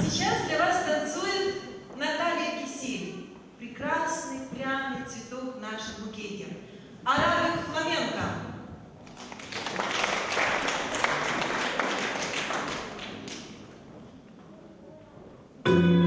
Сейчас для вас танцует Наталья Кисель. Прекрасный пряный цветок в нашем букете. Арабик фламенко. Thank